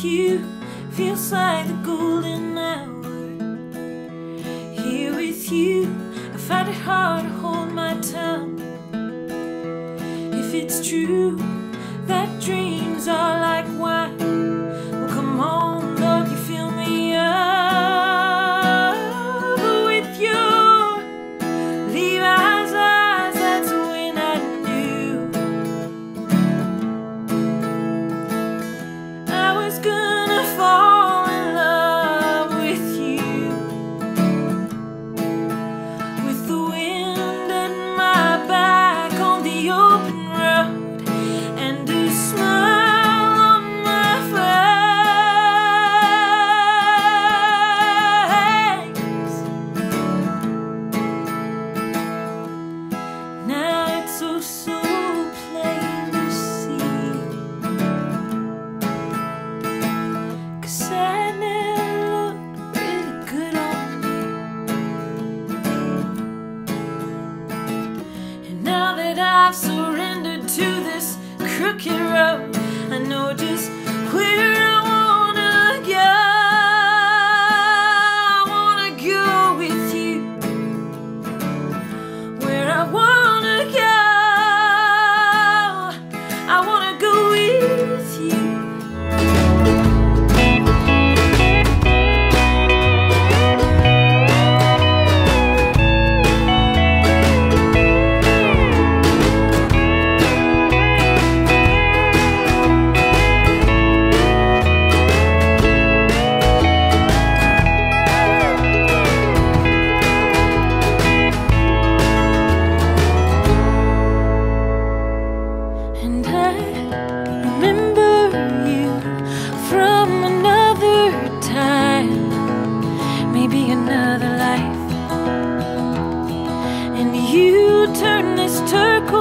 with feels like the golden hour. Here with you, I find it hard to hold my tongue. If it's true that dreams are like crooked road. I know just where. Turquoise.